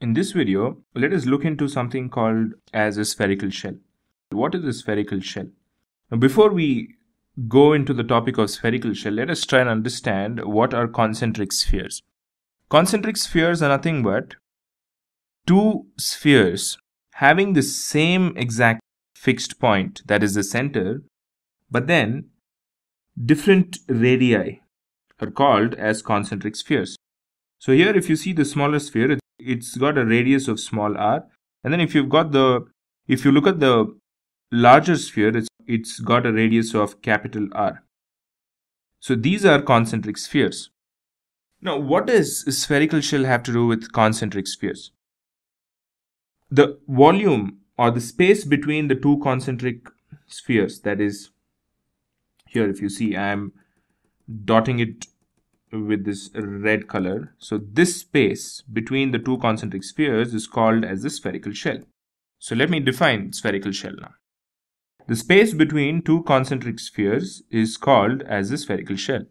In this video, let us look into something called as a spherical shell. What is a spherical shell? Now, before we go into the topic of spherical shell, let us try and understand what are concentric spheres. Concentric spheres are nothing but two spheres having the same exact fixed point, that is the center, but then different radii are called as concentric spheres. So here if you see the smaller sphere, it's got a radius of small r. And then if you've got the if you look at the larger sphere it's it's got a radius of capital r. So these are concentric spheres. Now what does spherical shell have to do with concentric spheres? The volume or the space between the two concentric spheres that is here if you see i am dotting it with this red color. So this space between the two concentric spheres is called as the spherical shell. So let me define spherical shell now. The space between two concentric spheres is called as the spherical shell.